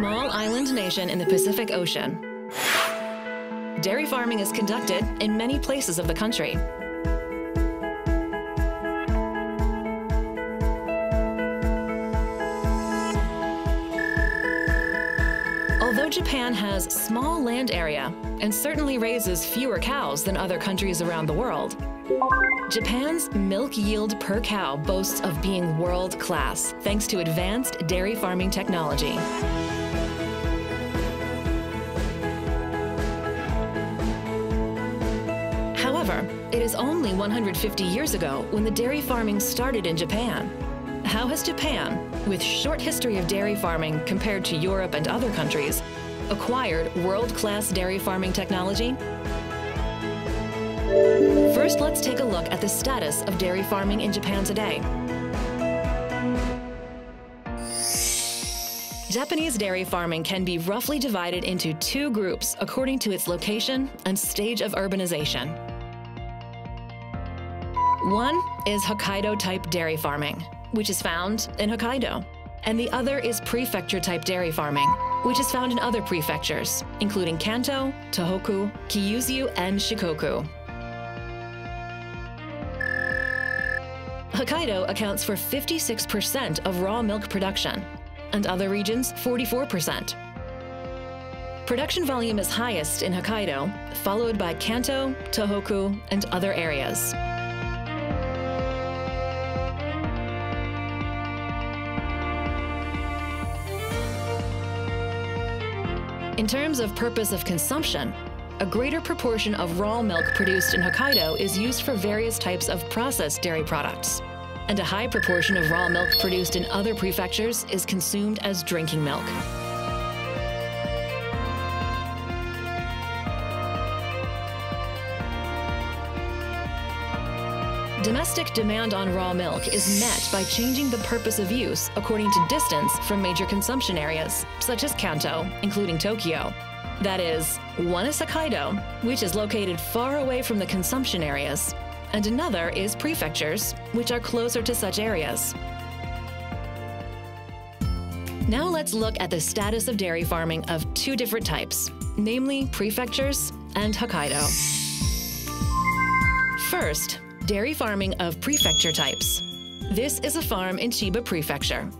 Small island nation in the Pacific Ocean. Dairy farming is conducted in many places of the country. Although Japan has small land area and certainly raises fewer cows than other countries around the world, Japan's milk yield per cow boasts of being world class thanks to advanced dairy farming technology. However, it is only 150 years ago when the dairy farming started in Japan. How has Japan, with short history of dairy farming compared to Europe and other countries, acquired world-class dairy farming technology? First, let's take a look at the status of dairy farming in Japan today. Japanese dairy farming can be roughly divided into two groups according to its location and stage of urbanization. One is Hokkaido type dairy farming, which is found in Hokkaido, and the other is prefecture type dairy farming, which is found in other prefectures, including Kanto, Tohoku, Kyushu, and Shikoku. Hokkaido accounts for 56% of raw milk production, and other regions 44%. Production volume is highest in Hokkaido, followed by Kanto, Tohoku, and other areas. In terms of purpose of consumption, a greater proportion of raw milk produced in Hokkaido is used for various types of processed dairy products, and a high proportion of raw milk produced in other prefectures is consumed as drinking milk. Domestic demand on raw milk is met by changing the purpose of use according to distance from major consumption areas, such as Kanto, including Tokyo. That is, one is Hokkaido, which is located far away from the consumption areas, and another is prefectures, which are closer to such areas. Now let's look at the status of dairy farming of two different types, namely prefectures and Hokkaido. First, dairy farming of prefecture types. This is a farm in Chiba Prefecture,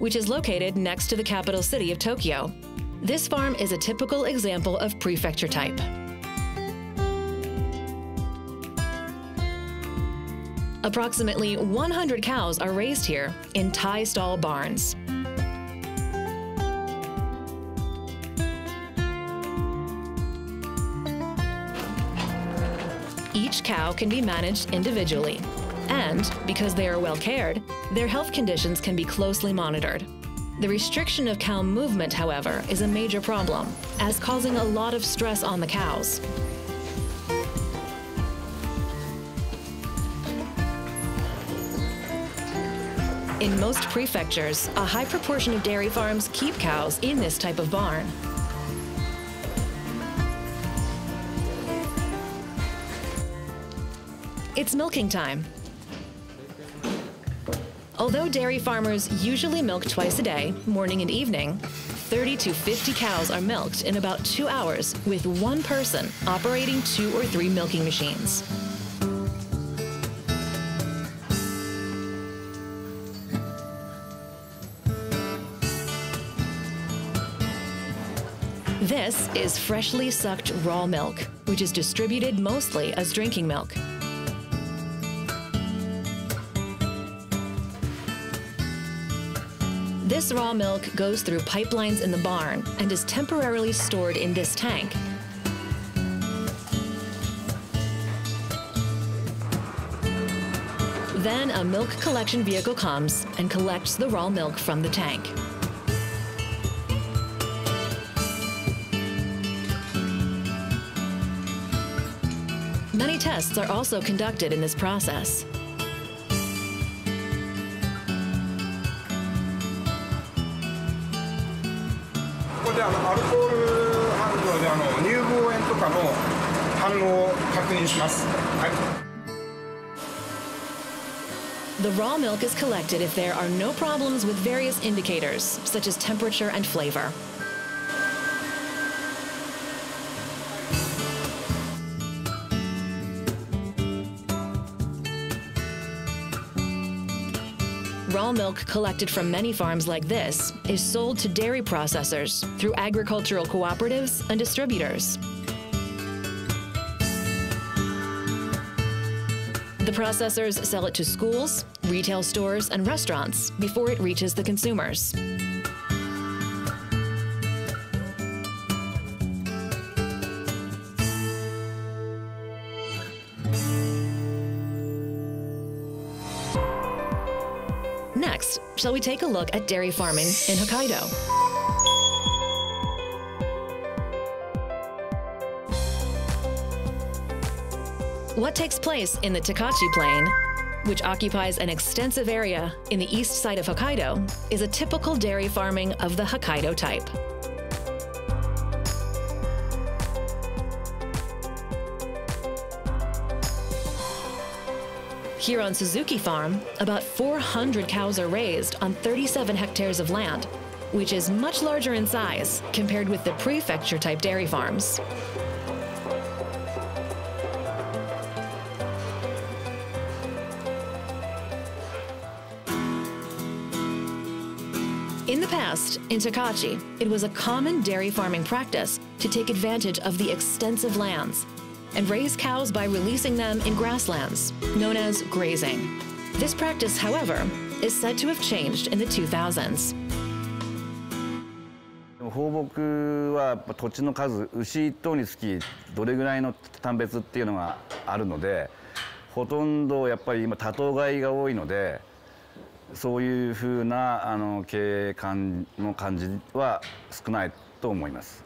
which is located next to the capital city of Tokyo. This farm is a typical example of prefecture type. Approximately 100 cows are raised here in tie stall barns. Can be managed individually. And because they are well cared, their health conditions can be closely monitored. The restriction of cow movement, however, is a major problem, as causing a lot of stress on the cows. In most prefectures, a high proportion of dairy farms keep cows in this type of barn. It's milking time. Although dairy farmers usually milk twice a day, morning and evening, 30 to 50 cows are milked in about two hours with one person operating two or three milking machines. This is freshly sucked raw milk, which is distributed mostly as drinking milk. This raw milk goes through pipelines in the barn and is temporarily stored in this tank. Then a milk collection vehicle comes and collects the raw milk from the tank. Many tests are also conducted in this process. あのアルコール反応であの乳房炎とかの反応を確認します。はい。 The raw milk is collected if there are no problems with various indicators, such as temperature and flavor. Raw milk collected from many farms like this is sold to dairy processors through agricultural cooperatives and distributors. The processors sell it to schools, retail stores, and restaurants before it reaches the consumers. Shall we take a look at dairy farming in Hokkaido? What takes place in the Tokachi Plain, which occupies an extensive area in the east side of Hokkaido, is a typical dairy farming of the Hokkaido type. Here on Suzuki Farm, about 400 cows are raised on 37 hectares of land, which is much larger in size compared with the prefecture type dairy farms. In the past, in Tokachi, it was a common dairy farming practice to take advantage of the extensive lands and raise cows by releasing them in grasslands, known as grazing. This practice, however, is said to have changed in the 2000s. 放牧は土地の数牛1頭につきどれぐらいの単別っていうのがあるのでほとんどやっぱり今多頭飼いが多いのでそういうふうなあの経営感の感じは少ないと思います。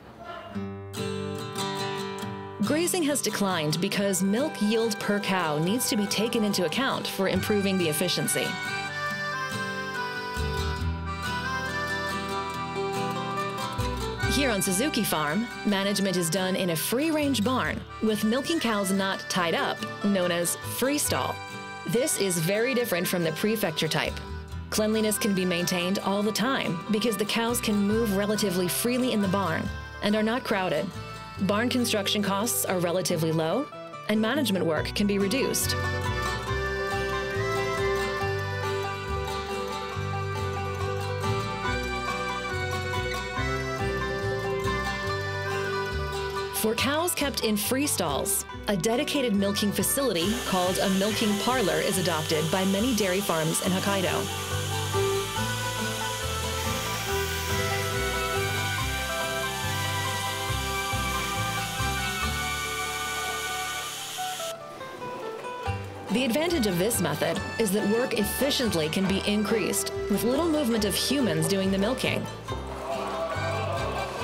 Grazing has declined because milk yield per cow needs to be taken into account for improving the efficiency. Here on Suzuki Farm, management is done in a free-range barn with milking cows not tied up, known as freestall. This is very different from the prefecture type. Cleanliness can be maintained all the time because the cows can move relatively freely in the barn and are not crowded. Barn construction costs are relatively low, and management work can be reduced. For cows kept in free stalls, a dedicated milking facility called a milking parlor is adopted by many dairy farms in Hokkaido. The advantage of this method is that work efficiently can be increased with little movement of humans doing the milking.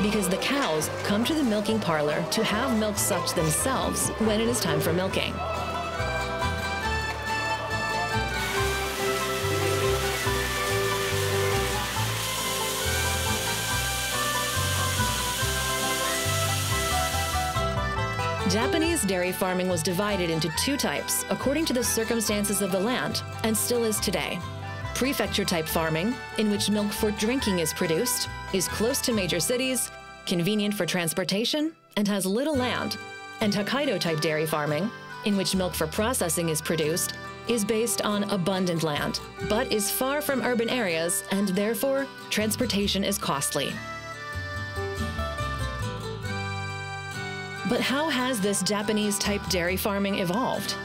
Because the cows come to the milking parlor to have milk sucked themselves when it is time for milking. Dairy farming was divided into two types according to the circumstances of the land, and still is today. Prefecture type farming, in which milk for drinking is produced, is close to major cities, convenient for transportation, and has little land. And Hokkaido type dairy farming, in which milk for processing is produced, is based on abundant land, but is far from urban areas, and therefore, transportation is costly. But how has this Japanese type dairy farming evolved?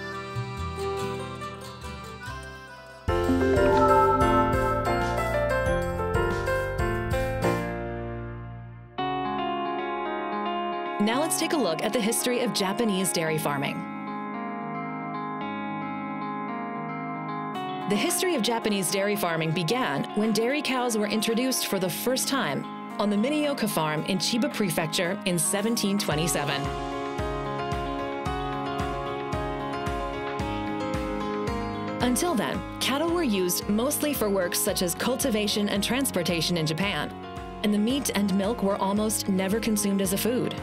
Now let's take a look at the history of Japanese dairy farming. The history of Japanese dairy farming began when dairy cows were introduced for the first time on the Mineoka farm in Chiba Prefecture in 1727. Until then, cattle were used mostly for works such as cultivation and transportation in Japan, and the meat and milk were almost never consumed as a food.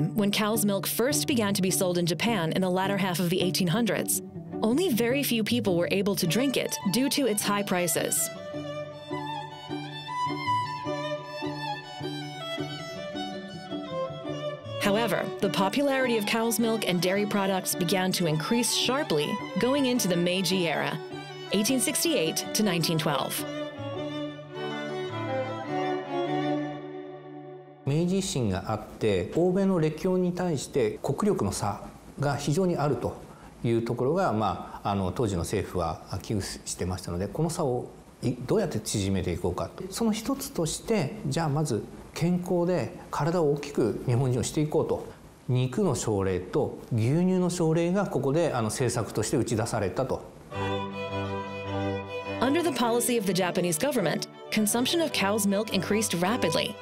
Time, when cow's milk first began to be sold in Japan in the latter half of the 1800s, only very few people were able to drink it due to its high prices. However, the popularity of cow's milk and dairy products began to increase sharply going into the Meiji era, 1868 to 1912. 明治維新があって欧米の列強に対して国力の差が非常にあるというところが、まあ、あの当時の政府は危惧してましたのでこの差をどうやって縮めていこうかとその一つとしてじゃあまず健康で体を大きく日本人をしていこうと肉の奨励と牛乳の奨励がここであの政策として打ち出されたと。Under the policy of the Japanese government, consumption of cow's milk increased rapidly.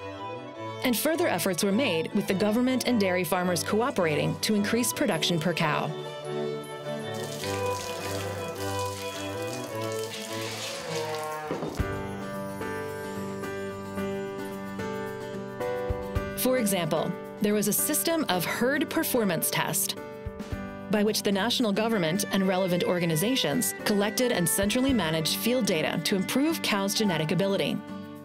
And further efforts were made with the government and dairy farmers cooperating to increase production per cow. For example, there was a system of herd performance test by which the national government and relevant organizations collected and centrally managed field data to improve cows' genetic ability.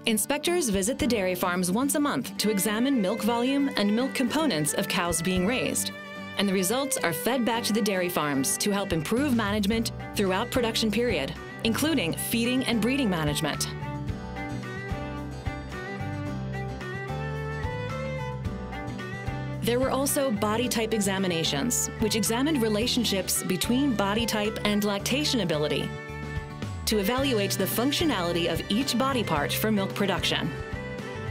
Inspectors visit the dairy farms once a month to examine milk volume and milk components of cows being raised. And the results are fed back to the dairy farms to help improve management throughout production period, including feeding and breeding management. There were also body type examinations, which examined relationships between body type and lactation ability to evaluate the functionality of each body part for milk production.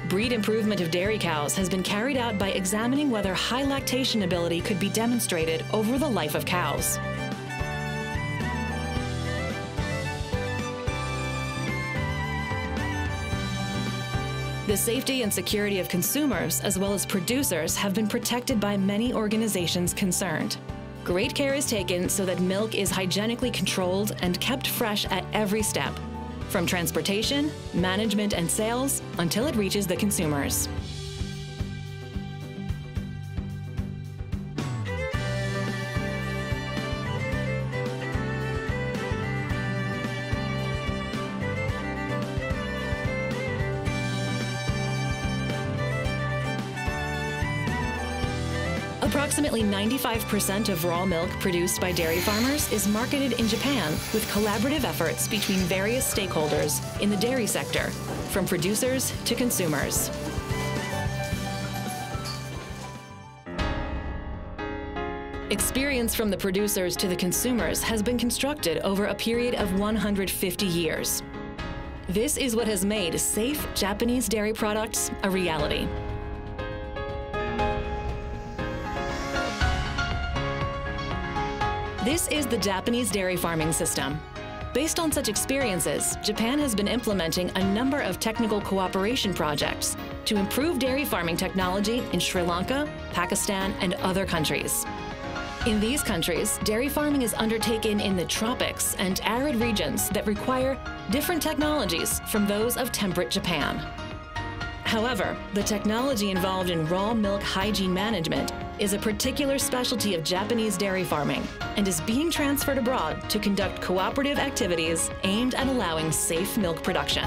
Breed improvement of dairy cows has been carried out by examining whether high lactation ability could be demonstrated over the life of cows. The safety and security of consumers as well as producers have been protected by many organizations concerned. Great care is taken so that milk is hygienically controlled and kept fresh at every step, from transportation, management, and sales until it reaches the consumers. Approximately 95% of raw milk produced by dairy farmers is marketed in Japan with collaborative efforts between various stakeholders in the dairy sector, from producers to consumers. Experience from the producers to the consumers has been constructed over a period of 150 years. This is what has made safe Japanese dairy products a reality. This is the Japanese dairy farming system. Based on such experiences, Japan has been implementing a number of technical cooperation projects to improve dairy farming technology in Sri Lanka, Pakistan, and other countries. In these countries, dairy farming is undertaken in the tropics and arid regions that require different technologies from those of temperate Japan. However, the technology involved in raw milk hygiene management is a particular specialty of Japanese dairy farming and is being transferred abroad to conduct cooperative activities aimed at allowing safe milk production.